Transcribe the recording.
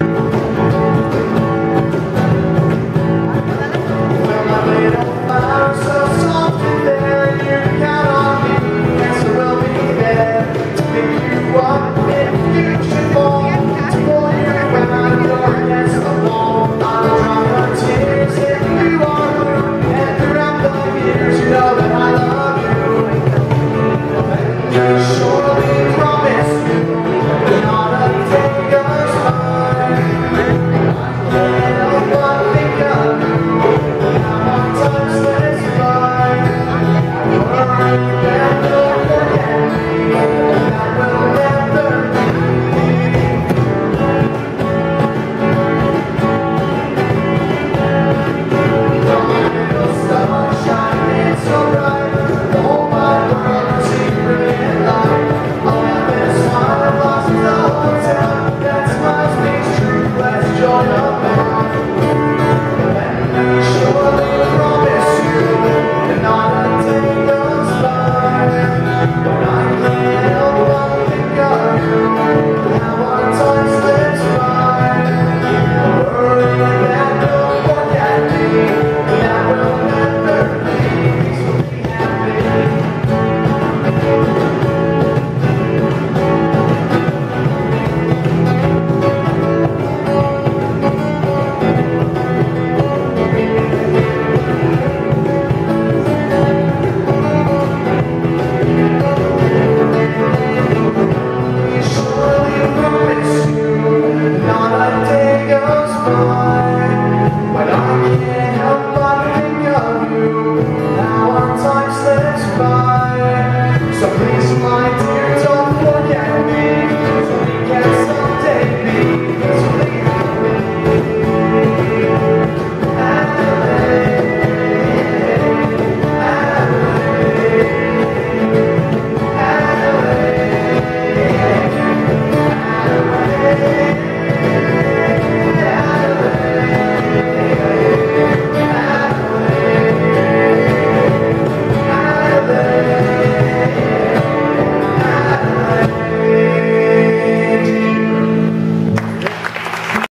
you Amen. my